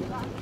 Okay.